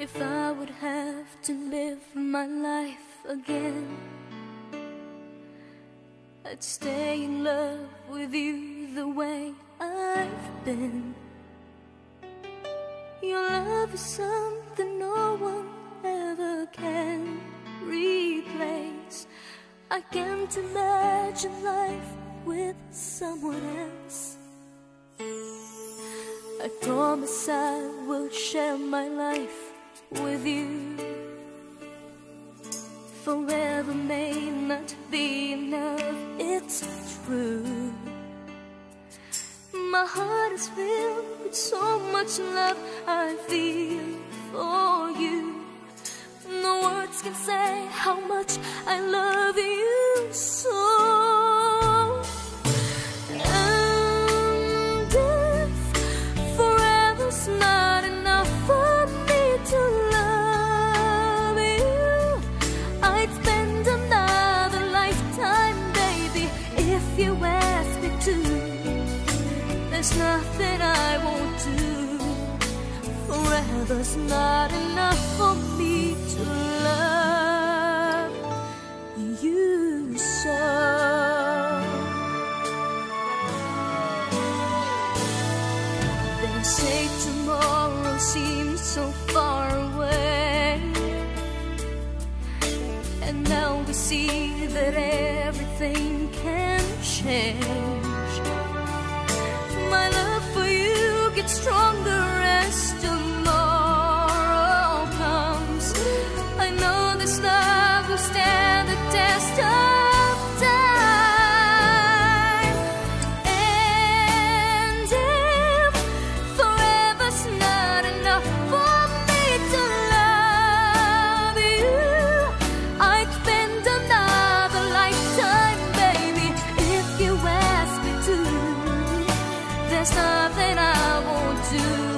If I would have to live my life again, I'd stay in love with you the way I've been. Your love is something no one ever can replace. I can't imagine life with someone else. I promise I will share my life with you. Forever may not be enough, it's true. My heart is filled with so much love I feel for you. No words can say how much I love you so. There's nothing I won't do. Forever's not enough for me to love you so. They say tomorrow seems so far away. And now we see that everything can change. You stronger soon.